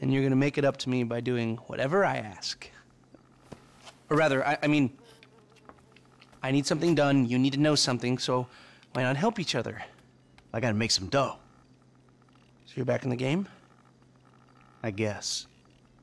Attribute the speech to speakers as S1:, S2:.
S1: And you're gonna make it up to me by doing whatever I ask. Or rather, I, I mean, I need something done, you need to know something, so why not help each other?
S2: I gotta make some dough,
S1: So you're back in the game?
S2: I guess.